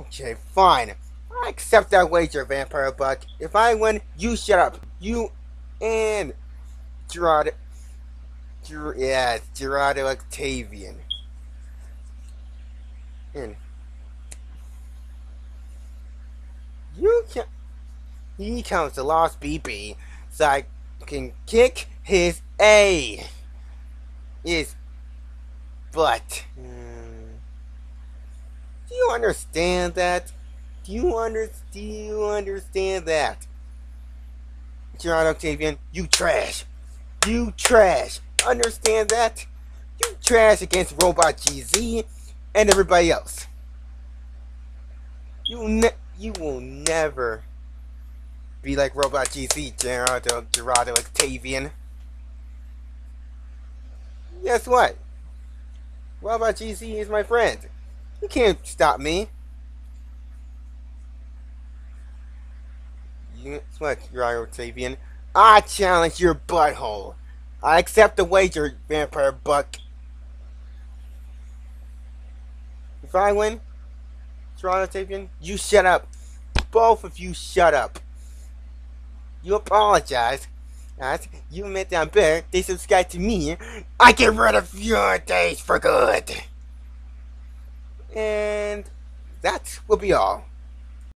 Okay, fine. I accept that wager, VampireBuck. If I win, you shut up. You and Gerard. Ger- yeah, Geraldo Oktavian. And you can. He comes to LostBB, so I can kick his A. His butt. Do you understand that? Do you under do you understand that? Gerard Oktavian, you trash. You trash. Understand that? You trash against Robot GZ and everybody else. You ne- you will never be like Robot GZ, Geraldo, Geraldo Oktavian. Guess what? Robot GZ is my friend. You can't stop me. You, guess what, Geraldo Oktavian? I challenge your butthole. I accept the wager, VampireBuck. If I win, Geraldo Oktavian, you shut up. Both of you shut up. You apologize. As you admit that I'm better, they subscribe to me. I get rid of your days for good. And that will be all.